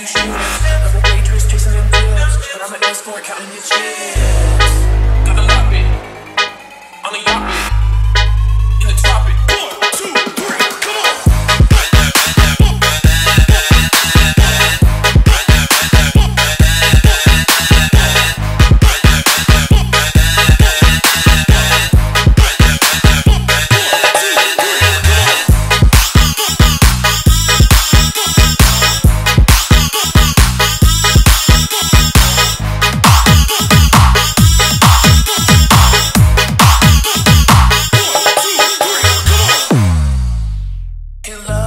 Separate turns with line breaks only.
you. I'm a waitress chasing them girls, but I'm an escort counting your chips. in love.